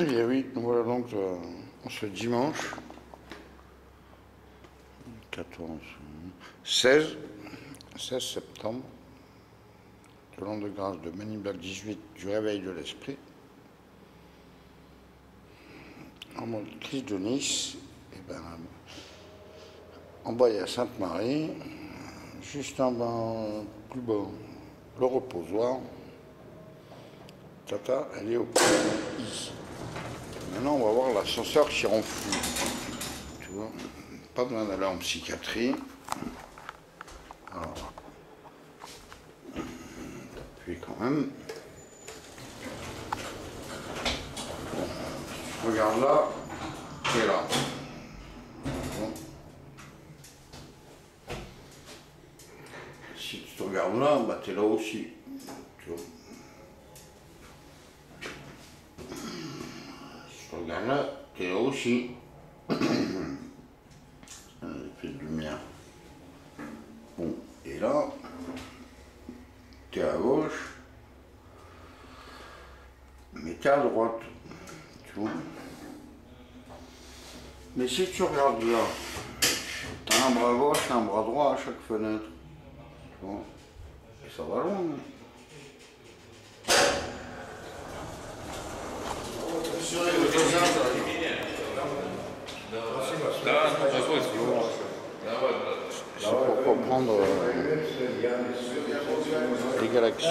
Eh oui, voilà donc ce dimanche 14, 16, 16 septembre, de l'an de grâce de Manibal 18 du réveil de l'esprit, en mode crise de Nice, et ben, en bas il Sainte-Marie, juste en bas, plus bas, le reposoir. Tata, elle est au point I. Maintenant, on va voir l'ascenseur qui rend fou. Tu vois, pas besoin d'aller en psychiatrie. Alors, puis quand même. Regarde là, et là. Si tu te regardes là, bah t'es là aussi. T'es là aussi. Effet de lumière. Bon, et là, t'es à gauche, mais t'es à droite. Tu vois. Mais si tu regardes là, t'as un bras gauche et un bras droit à chaque fenêtre. Tu vois. Et ça va loin. hein. C'est pour comprendre euh, les galaxies.